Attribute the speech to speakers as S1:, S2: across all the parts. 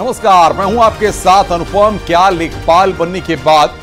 S1: नमस्कार, मैं हूँ आपके साथ अनुपम। क्या लेखपाल बनने के बाद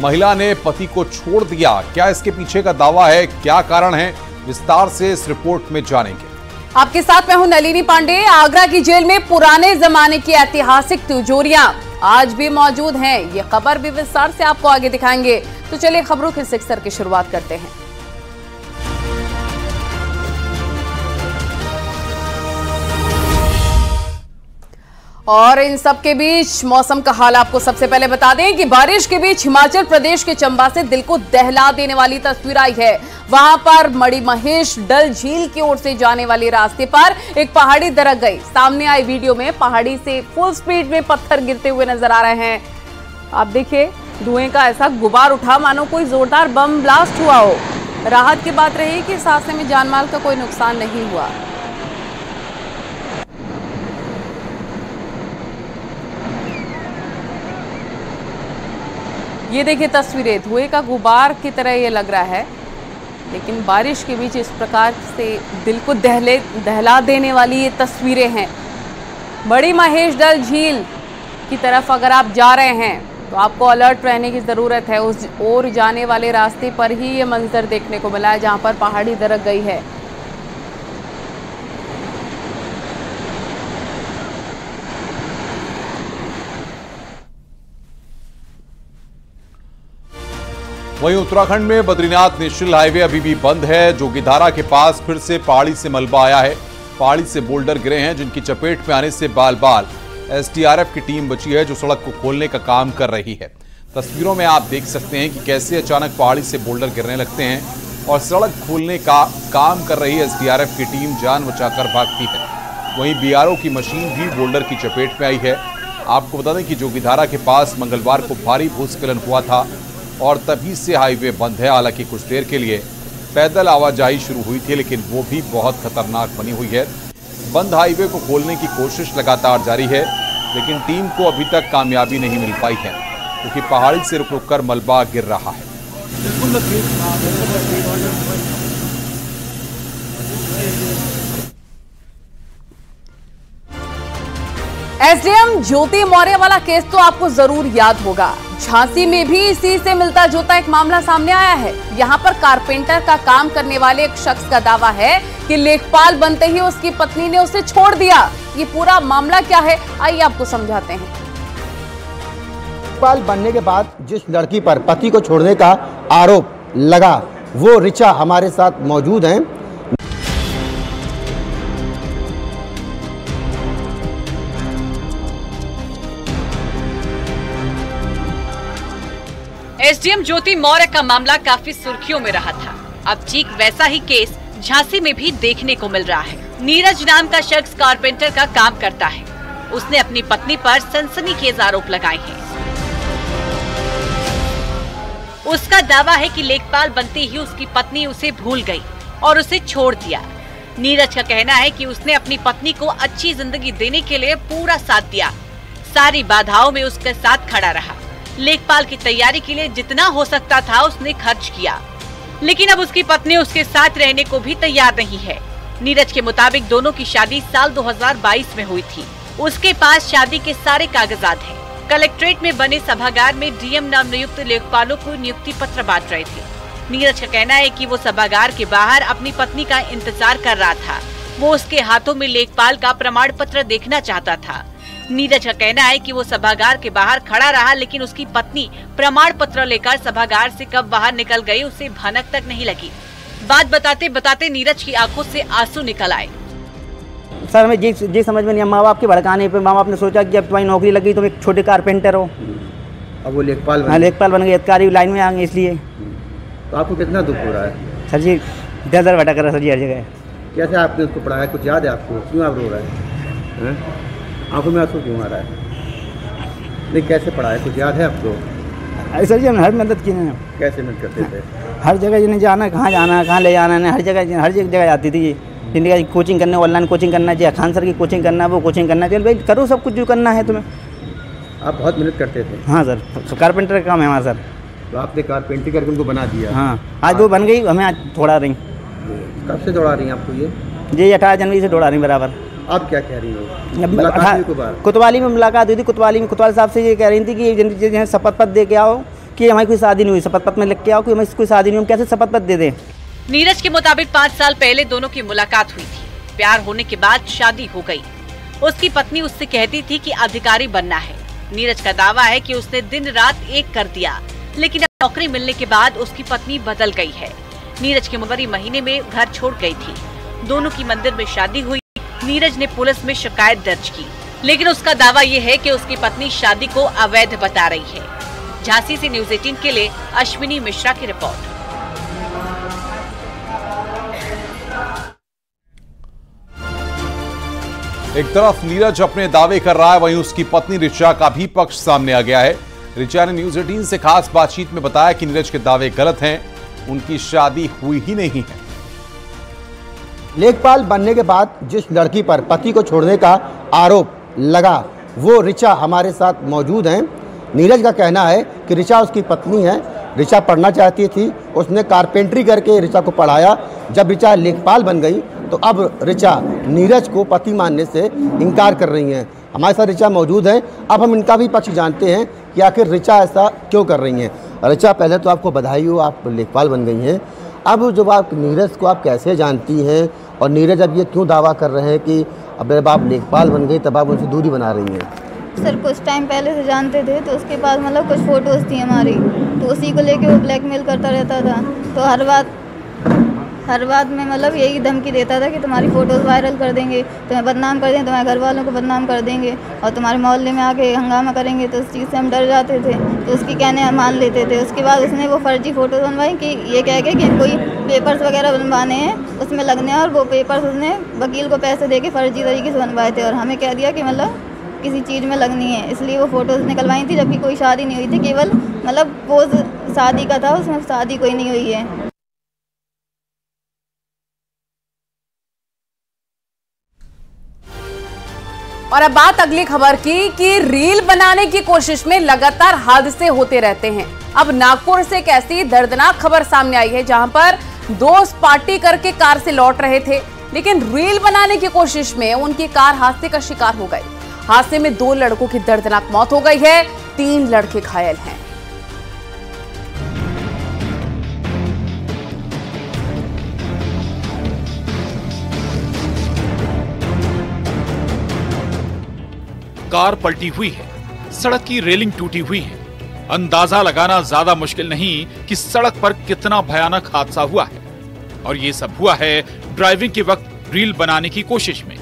S1: महिला ने पति को छोड़ दिया? क्या इसके पीछे का दावा है? क्या कारण है? विस्तार से इस रिपोर्ट में जानेंगे।
S2: आपके साथ मैं हूँ नलिनी पांडे। आगरा की जेल में पुराने जमाने की ऐतिहासिक तिजोरियाँ आज भी मौजूद हैं। ये खबर भी विस्तार से आपको आगे दिखाएँगे। तो चलिए खबरों के सिक्सर की शुरुआत करते हैं। और इन सब के बीच मौसम का हाल आपको सबसे पहले बता दें कि बारिश के बीच हिमाचल प्रदेश के चंबा से दिल को दहला देने वाली तस्वीर आई है। वहाँ पर मड़ी महेश डल झील की ओर से जाने वाले रास्ते पर एक पहाड़ी दरक गई। सामने आई वीडियो में पहाड़ी से फुल स्पीड में पत्थर गिरते हुए नज़र आ रहे हैं। आप देखिए, धुएँ का ऐसा गुबार उठा, मानो कोई जोरदार बम ब्लास्ट हुआ हो। राहत की बात रही कि इस हादसे में जानमाल का कोई नुकसान नहीं हुआ। ये देखिए तस्वीरें, धुएँ का गुबार की तरह ये लग रहा है, लेकिन बारिश के बीच इस प्रकार से दिल को दहले, दहला देने वाली ये तस्वीरें हैं। बड़ी महेश डल झील की तरफ़ अगर आप जा रहे हैं तो आपको अलर्ट रहने की ज़रूरत है। उस ओर जाने वाले रास्ते पर ही ये मंजर देखने को मिला है, जहाँ पर पहाड़ी दरक गई है।
S1: वहीं उत्तराखंड में बद्रीनाथ नेशनल हाईवे अभी भी बंद है। जोगीधारा के पास फिर से पहाड़ी से मलबा आया है। पहाड़ी से बोल्डर गिरे हैं, जिनकी चपेट में आने से बाल बाल एसडीआरएफ की टीम बची है, जो सड़क को खोलने का काम कर रही है। तस्वीरों में आप देख सकते हैं कि कैसे अचानक पहाड़ी से बोल्डर गिरने लगते हैं और सड़क खोलने का काम कर रही एसडीआरएफ की टीम जान बचाकर भागती है। वहीं बीआरओ की मशीन भी बोल्डर की चपेट में आई है। आपको बता दें कि जोगीधारा के पास मंगलवार को भारी भूस्खलन हुआ था। और तभी से हाईवे बंद है। हालाँकि कुछ देर के लिए पैदल आवाजाही शुरू हुई थी, लेकिन वो भी बहुत खतरनाक बनी हुई है। बंद हाईवे को खोलने की कोशिश लगातार जारी है, लेकिन टीम को अभी तक कामयाबी नहीं मिल पाई है, क्योंकि पहाड़ी से रुक रुक कर मलबा गिर रहा है।
S2: एसडीएम ज्योति मौर्य वाला केस तो आपको ज़रूर याद होगा। झांसी में भी इसी से मिलता जुलता एक मामला सामने आया है। यहाँ पर कारपेंटर का काम करने वाले एक शख्स का दावा है कि लेखपाल बनते ही उसकी पत्नी ने उसे छोड़ दिया। ये पूरा मामला क्या है? आइए आपको समझाते हैं।
S3: लेखपाल बनने के बाद जिस लड़की पर पति को छोड़ने का आरोप लगा, वो रिचा हमारे साथ मौजूद हैं।
S4: एसडीएम ज्योति मौर्य का मामला काफ़ी सुर्खियों में रहा था। अब ठीक वैसा ही केस झांसी में भी देखने को मिल रहा है। नीरज नाम का शख्स कारपेंटर का काम करता है। उसने अपनी पत्नी पर सनसनीखेज आरोप लगाए हैं। उसका दावा है कि लेखपाल बनते ही उसकी पत्नी उसे भूल गई और उसे छोड़ दिया। नीरज का कहना है कि उसने अपनी पत्नी को अच्छी ज़िंदगी देने के लिए पूरा साथ दिया। सारी बाधाओं में उसके साथ खड़ा रहा। लेखपाल की तैयारी के लिए जितना हो सकता था उसने खर्च किया। लेकिन अब उसकी पत्नी उसके साथ रहने को भी तैयार नहीं है। नीरज के मुताबिक दोनों की शादी साल 2022 में हुई थी। उसके पास शादी के सारे कागजात हैं। कलेक्ट्रेट में बने सभागार में डीएम नाम नियुक्त लेखपालों को नियुक्ति पत्र बांट रहे थे। नीरज का कहना है कि वो सभागार के बाहर अपनी पत्नी का इंतज़ार कर रहा था। वो उसके हाथों में लेखपाल का प्रमाण पत्र देखना चाहता था। नीरज का कहना है कि वो सभागार के बाहर खड़ा रहा लेकिन उसकी पत्नी प्रमाण पत्र लेकर सभागार से कब बाहर निकल गई उसे भनक तक नहीं लगी। बात बताते बताते नीरज की आँखों से आँसू निकल आए।
S5: सर हमें जी जी समझ में नहीं माँ बाप के भड़काने पे माँ बाप ने सोचा कि अब तुम्हारी नौकरी लगी तुम एक छोटे कारपेंटर हो।
S3: अब वो लेखपाल
S5: हाँ लेखपाल बन गए अधिकारी लाइन में आ गए इसलिए।
S3: तो आपको कितना दुख हो रहा है?
S5: सर जी दर दर भटक रहा सर जी हर जगह।
S3: कैसे आपने उसको पढ़ाया कुछ याद है आपको? क्यों आप रो रहे हैं? आँखों में आँसू क्यों आ रहा है? नहीं कैसे पढ़ाया कुछ याद है आपको?
S5: सर जी हमने हर मदद की ना
S3: कैसे मदद करते थे?
S5: हर जगह जिन्हें जाना कहाँ जाना कहाँ ले जाना है हर जगह हर जगह जाती थी जिनका कोचिंग करने ऑनलाइन कोचिंग करना चाहिए खान सर की कोचिंग करना है वो कोचिंग करना चाहिए। भाई करो सब कुछ जो करना है तुम्हें।
S3: आप बहुत मेहनत करते थे।
S5: हाँ सर। कारपेंटर का काम है हमारा सर।
S3: तो आपने कारपेंटिंग करके उनको बना दिया।
S5: हाँ। आज वो बन गई हमें आज थोड़ा रही।
S3: कब से दौड़ा रही हैं आपको ये?
S5: जी अठारह जनवरी से दौड़ा रही बराबर।
S3: आप क्या कह रही हो?
S5: हाँ, कोतवाली में मुलाकात हुई थी। कोतवाली में कोतवाल साहब से ये कह रही थी कि शपथ पत्र दे के आओ कि हमारी कोई शादी नहीं हुई। शपथ पत्र में लिख के आओ कि हमारी कोई शादी नहीं हुई। कैसे शपथ पत्र दे दें?
S4: नीरज के मुताबिक पाँच साल पहले दोनों की मुलाकात हुई थी। प्यार होने के बाद शादी हो गई। उसकी पत्नी उससे कहती थी कि अधिकारी बनना है। नीरज का दावा है कि उसने दिन रात एक कर दिया लेकिन अब नौकरी मिलने के बाद उसकी पत्नी बदल गई है। नीरज के फरवरी महीने में घर छोड़ गई थी। दोनों की मंदिर में शादी हुई। नीरज ने पुलिस में शिकायत दर्ज की। लेकिन उसका दावा ये है कि उसकी पत्नी शादी को अवैध बता रही है। झांसी से न्यूज़ 18 के लिए अश्विनी मिश्रा की रिपोर्ट।
S1: एक तरफ़ नीरज अपने दावे कर रहा है, वहीं उसकी पत्नी रिचा का भी पक्ष सामने आ गया है। रिचा ने न्यूज़ 18 से खास बातचीत में बताया कि नीरज के दावे गलत हैं, उनकी शादी हुई ही नहीं है।
S3: लेखपाल बनने के बाद जिस लड़की पर पति को छोड़ने का आरोप लगा, वो ऋचा हमारे साथ मौजूद हैं। नीरज का कहना है कि ऋचा उसकी पत्नी है। ऋचा पढ़ना चाहती थी। उसने कारपेंट्री करके ऋचा को पढ़ाया। जब ऋचा लेखपाल बन गई तो अब ऋचा नीरज को पति मानने से इनकार कर रही हैं। हमारे साथ ऋचा मौजूद हैं। अब हम इनका भी पक्ष जानते हैं कि आखिर ऋचा ऐसा क्यों कर रही हैं। ऋचा पहले तो आपको बधाई हो, आप लेखपाल बन गई हैं। अब जब आप नीरज को आप कैसे जानती हैं? और नीरज अब ये क्यों दावा कर रहे हैं कि अब मेरे बाप लेखपाल बन गई तब आप उनसे दूरी बना रही हैं?
S6: सर, कुछ टाइम पहले से जानते थे तो उसके पास मतलब कुछ फ़ोटोज़ थी हमारी तो उसी को लेके वो ब्लैकमेल करता रहता था। तो हर बात हर बात में मतलब यही धमकी देता था कि तुम्हारी फ़ोटोज़ वायरल कर देंगे, तुम्हें बदनाम कर देंगे, तुम्हारे घर वालों को बदनाम कर देंगे और तुम्हारे मोहल्ले में आके हंगामा करेंगे तो उस चीज़ से हम डर जाते थे। तो उसकी कहने मान लेते थे? उसके बाद उसने वो फर्जी फ़ोटोज़ बनवाई कि ये कह के कि कोई पेपर्स वगैरह बनवाने हैं, उसमें लगने हैं और वो पेपर्स उसने वकील को पैसे दे के फर्जी तरीके से बनवाए थे और हमें कह दिया कि मतलब किसी चीज़ में लगनी है। इसलिए वो फ़ोटोज़ निकलवाई थी जबकि कोई शादी नहीं हुई थी, केवल मतलब पोज शादी का था, उसमें शादी कोई नहीं हुई है।
S2: और अब बात अगली खबर की कि रील बनाने की कोशिश में लगातार हादसे होते रहते हैं। अब नागपुर से एक ऐसी दर्दनाक खबर सामने आई है जहाँ पर दोस्त पार्टी करके कार से लौट रहे थे, लेकिन रील बनाने की कोशिश में उनकी कार हादसे का शिकार हो गई। हादसे में दो लड़कों की दर्दनाक मौत हो गई है, तीन लड़के घायल हैं।
S7: कार पलटी हुई है, सड़क की रेलिंग टूटी हुई है। अंदाज़ा लगाना ज़्यादा मुश्किल नहीं कि सड़क पर कितना भयानक हादसा हुआ है। और ये सब हुआ है ड्राइविंग के वक्त रील बनाने की कोशिश में।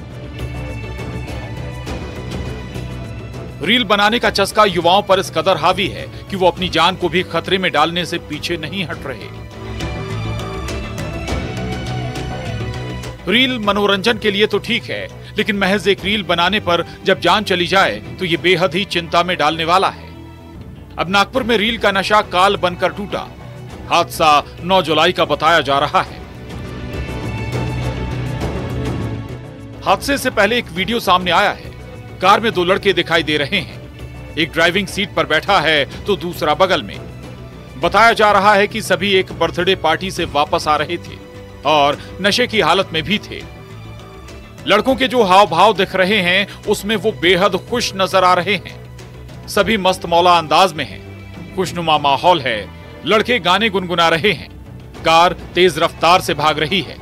S7: रील बनाने का चस्का युवाओं पर इस कदर हावी है कि वो अपनी जान को भी खतरे में डालने से पीछे नहीं हट रहे। रील मनोरंजन के लिए तो ठीक है लेकिन महज एक रील बनाने पर जब जान चली जाए तो ये बेहद ही चिंता में डालने वाला है। अब नागपुर में रील का नशा काल बनकर टूटा। हादसा 9 जुलाई का बताया जा रहा है। हादसे से पहले एक वीडियो सामने आया है। कार में दो लड़के दिखाई दे रहे हैं। एक ड्राइविंग सीट पर बैठा है तो दूसरा बगल में। बताया जा रहा है कि सभी एक बर्थडे पार्टी से वापस आ रहे थे और नशे की हालत में भी थे। लड़कों के जो हाव भाव दिख रहे हैं, उसमें वो बेहद खुश नज़र आ रहे हैं। सभी मस्त मौला अंदाज में हैं। खुशनुमा माहौल है। लड़के गाने गुनगुना रहे हैं। कार तेज रफ्तार से भाग रही है।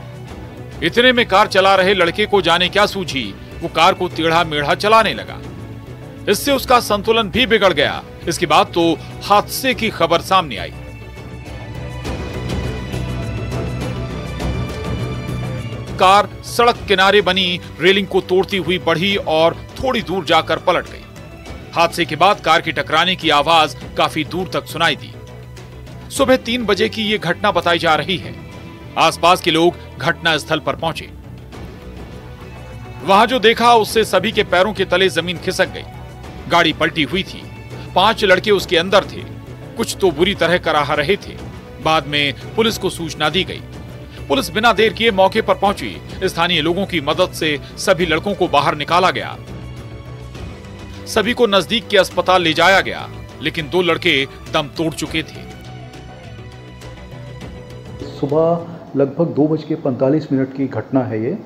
S7: इतने में कार चला रहे लड़के को जाने क्या सूझी? वो कार को टेढ़ा मेढ़ा चलाने लगा। इससे उसका संतुलन भी बिगड़ गया। इसके बाद तो हादसे की खबर सामने आई। कार सड़क किनारे बनी, रेलिंग को तोड़ती हुई बढ़ी और थोड़ी दूर जाकर पलट गई। हादसे के बाद कार के टकराने की आवाज़ काफ़ी दूर तक सुनाई दी। सुबह तीन बजे की ये घटना बताई जा रही है। आसपास के लोग घटना स्थल पर पहुँचे। वहाँ जो देखा, उससे सभी के पैरों के तले ज़मीन खिसक गई। गाड़ी पलटी हुई थी। पाँच लड़के उसके अंदर थे। कुछ तो बुरी तरह कराह रहे थे। बाद में पुलिस को सूचना दी गई। पुलिस बिना देर किए मौके पर पहुँची। स्थानीय लोगों की मदद से सभी लड़कों को बाहर निकाला गया। सभी को नज़दीक के अस्पताल ले जाया गया, लेकिन दो लड़के दम तोड़ चुके थे।
S8: सुबह लगभग दो बज के पैंतालीस मिनट की घटना है ये,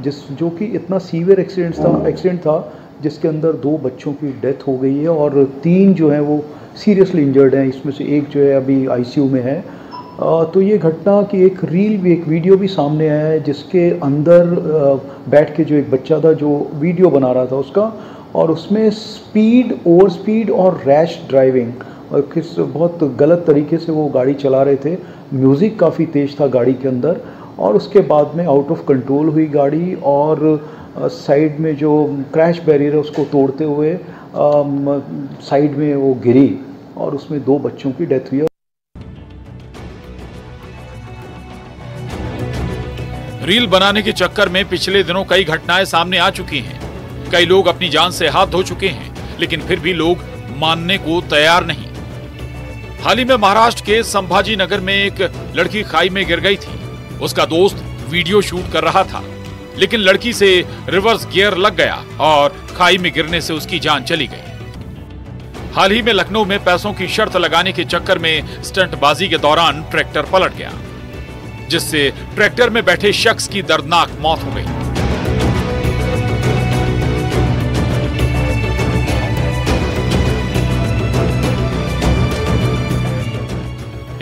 S8: जिस जो कि इतना सीवियर एक्सीडेंट था एक्सीडेंट था, जिसके अंदर दो बच्चों की डेथ हो गई है और तीन जो है वो सीरियसली इंजर्ड हैं। इसमें से एक जो है अभी आईसीयू में है। तो ये घटना की एक रील भी, एक वीडियो भी सामने आया है, जिसके अंदर बैठ के जो एक बच्चा था, जो वीडियो बना रहा था उसका, और उसमें स्पीड ओवर स्पीड और रैश ड्राइविंग और किस, बहुत गलत तरीके से वो गाड़ी चला रहे थे। म्यूज़िक काफ़ी तेज़ था गाड़ी के अंदर, और उसके बाद में आउट ऑफ़ कंट्रोल हुई गाड़ी, और साइड में जो क्रैश बैरियर है, उसको तोड़ते हुए साइड में वो गिरी, और उसमें दो बच्चों की डेथ हुई।
S7: रील बनाने के चक्कर में पिछले दिनों कई घटनाएँ सामने आ चुकी हैं। कई लोग अपनी जान से हाथ धो चुके हैं, लेकिन फिर भी लोग मानने को तैयार नहीं। हाल ही में महाराष्ट्र के संभाजी नगर में एक लड़की खाई में गिर गई थी। उसका दोस्त वीडियो शूट कर रहा था, लेकिन लड़की से रिवर्स गियर लग गया और खाई में गिरने से उसकी जान चली गई। हाल ही में लखनऊ में पैसों की शर्त लगाने के चक्कर में स्टंटबाजी के दौरान ट्रैक्टर पलट गया। जिससे ट्रैक्टर में बैठे शख्स की दर्दनाक मौत हो गई।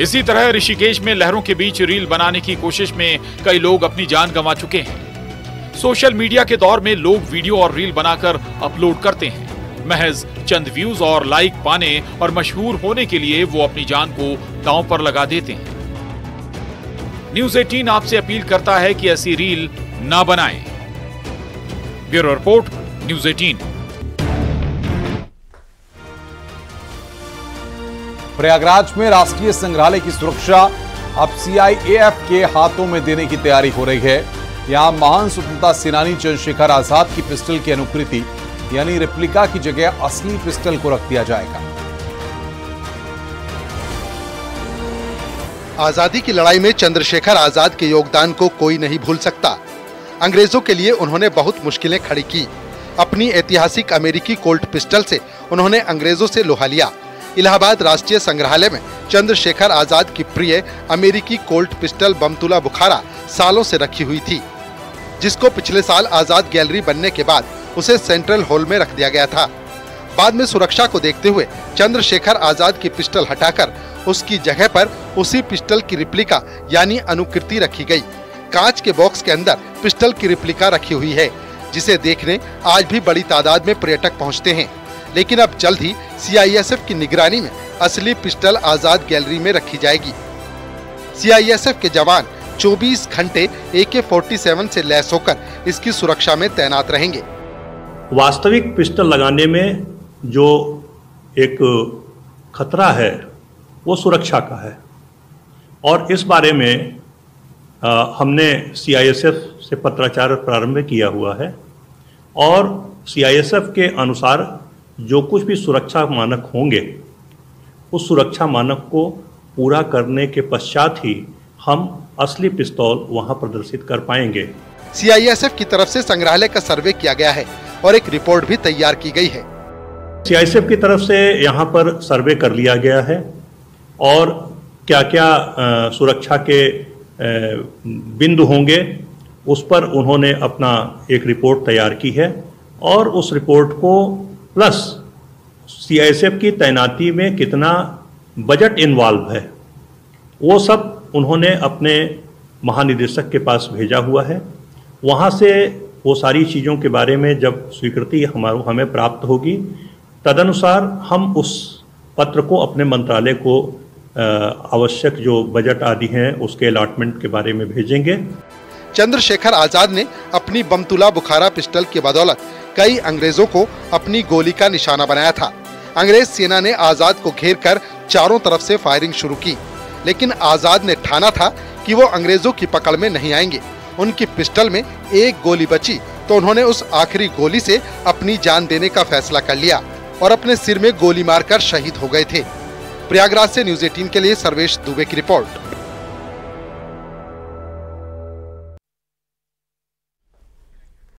S7: इसी तरह ऋषिकेश में लहरों के बीच रील बनाने की कोशिश में कई लोग अपनी जान गंवा चुके हैं। सोशल मीडिया के दौर में लोग वीडियो और रील बनाकर अपलोड करते हैं। महज चंद व्यूज़ और लाइक पाने और मशहूर होने के लिए वो अपनी जान को दांव पर लगा देते हैं। न्यूज़ 18 आपसे अपील करता है कि ऐसी रील ना बनाएँ। ब्यूरो रिपोर्ट, न्यूज़ 18
S1: प्रयागराज में राष्ट्रीय संग्रहालय की सुरक्षा अब सीआईएएफ के हाथों में देने की तैयारी हो रही है। यहाँ महान स्वतंत्रता सेनानी चंद्रशेखर आज़ाद की पिस्टल की अनुकृति, यानी रिप्लिका की जगह असली पिस्टल को रख दिया जाएगा।
S9: आज़ादी की लड़ाई में चंद्रशेखर आज़ाद के योगदान को कोई नहीं भूल सकता। अंग्रेज़ों के लिए उन्होंने बहुत मुश्किलें खड़ी की। अपनी ऐतिहासिक अमेरिकी कोल्ट पिस्टल से उन्होंने अंग्रेज़ों से लोहा लिया। इलाहाबाद राष्ट्रीय संग्रहालय में चंद्रशेखर आज़ाद की प्रिय अमेरिकी कोल्ट पिस्टल बमतुला बुखारा सालों से रखी हुई थी, जिसको पिछले साल आज़ाद गैलरी बनने के बाद उसे सेंट्रल हॉल में रख दिया गया था। बाद में सुरक्षा को देखते हुए चंद्रशेखर आज़ाद की पिस्टल हटाकर उसकी जगह पर उसी पिस्टल की रिप्लिका, यानी अनुकृति रखी गई। कांच के बॉक्स के अंदर पिस्टल की रिप्लिका रखी हुई है, जिसे देखने आज भी बड़ी तादाद में पर्यटक पहुँचते हैं। लेकिन अब जल्द ही सीआईएसएफ की निगरानी में असली पिस्टल आज़ाद गैलरी में रखी जाएगी। सीआईएसएफ के जवान 24 घंटे ए के फोर्टी से लैस होकर इसकी सुरक्षा में तैनात रहेंगे।
S10: वास्तविक पिस्टल लगाने में जो एक खतरा है वो सुरक्षा का है। और इस बारे में आ, हमने सीआईएसएफ से पत्राचार प्रारंभ किया हुआ है और सीआईएसएफ के अनुसार जो कुछ भी सुरक्षा मानक होंगे उस सुरक्षा मानक को पूरा करने के पश्चात ही हम असली पिस्तौल वहाँ प्रदर्शित कर पाएँगे।
S9: सीआईएसएफ की तरफ़ से संग्रहालय का सर्वे किया गया है और एक रिपोर्ट भी तैयार की गई है।
S10: सीआईएसएफ की तरफ़ से यहाँ पर सर्वे कर लिया गया है और क्या क्या सुरक्षा के बिंदु होंगे, उस पर उन्होंने अपना एक रिपोर्ट तैयार की है और उस रिपोर्ट को प्लस सीआईएसएफ की तैनाती में कितना बजट इन्वॉल्व है, वो सब उन्होंने अपने महानिदेशक के पास भेजा हुआ है। वहाँ से वो सारी चीज़ों के बारे में जब स्वीकृति हमारे, हमें प्राप्त होगी तदनुसार हम उस पत्र को अपने मंत्रालय को आवश्यक जो बजट आदि हैं, उसके अलॉटमेंट के बारे में भेजेंगे।
S9: चंद्रशेखर आज़ाद ने अपनी बमतुला बुखारा पिस्टल की बदौलत कई अंग्रेज़ों को अपनी गोली का निशाना बनाया था। अंग्रेज़ सेना ने आज़ाद को घेर कर चारों तरफ़ से फायरिंग शुरू की, लेकिन आज़ाद ने ठाना था कि वो अंग्रेज़ों की पकड़ में नहीं आएँगे। उनकी पिस्टल में एक गोली बची तो उन्होंने उस आखिरी गोली से अपनी जान देने का फैसला कर लिया। और अपने सिर में गोली मारकर शहीद हो गए थे। प्रयागराज से न्यूज़ एटीन के लिए सर्वेश दुबे की रिपोर्ट।